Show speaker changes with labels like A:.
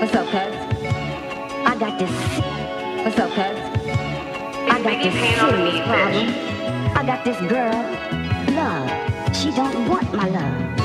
A: What's up, cuz? I got this. What's up, cuz? I got this serious problem. I got this girl, love. She don't want my love.